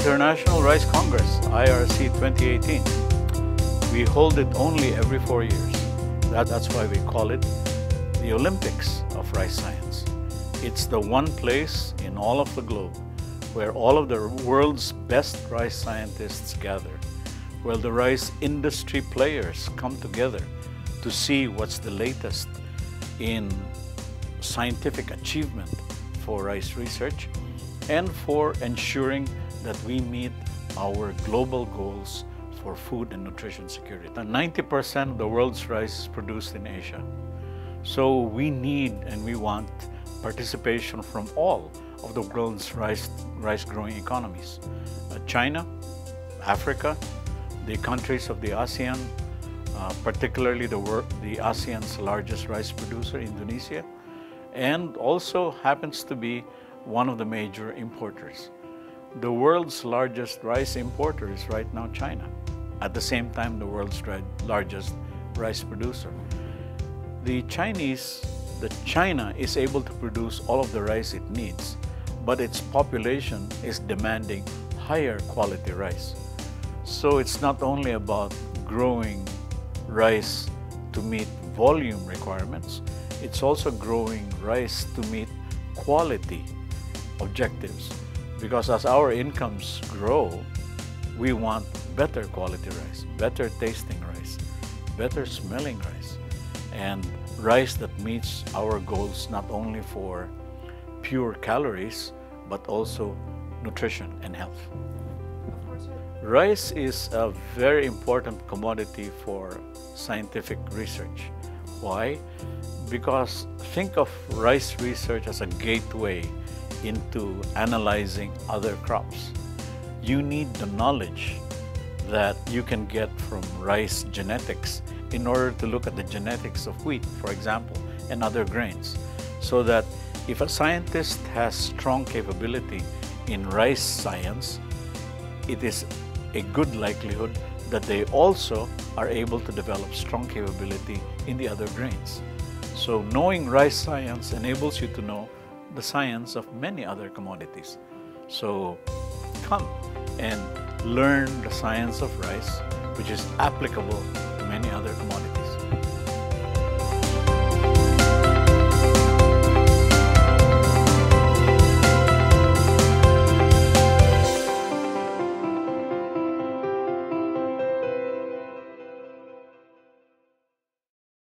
International Rice Congress, IRC 2018. We hold it only every four years. That, that's why we call it the Olympics of Rice Science. It's the one place in all of the globe where all of the world's best rice scientists gather, where the rice industry players come together to see what's the latest in scientific achievement for rice research and for ensuring that we meet our global goals for food and nutrition security. 90% of the world's rice is produced in Asia. So we need and we want participation from all of the world's rice, rice growing economies. Uh, China, Africa, the countries of the ASEAN, uh, particularly the, the ASEAN's largest rice producer, Indonesia, and also happens to be one of the major importers. The world's largest rice importer is right now China. At the same time, the world's largest rice producer. The Chinese, the China is able to produce all of the rice it needs, but its population is demanding higher quality rice. So it's not only about growing rice to meet volume requirements, it's also growing rice to meet quality objectives. Because as our incomes grow, we want better quality rice, better tasting rice, better smelling rice, and rice that meets our goals not only for pure calories, but also nutrition and health. Rice is a very important commodity for scientific research. Why? Because think of rice research as a gateway into analyzing other crops. You need the knowledge that you can get from rice genetics in order to look at the genetics of wheat, for example, and other grains. So that if a scientist has strong capability in rice science, it is a good likelihood that they also are able to develop strong capability in the other grains. So knowing rice science enables you to know the science of many other commodities. So come and learn the science of rice, which is applicable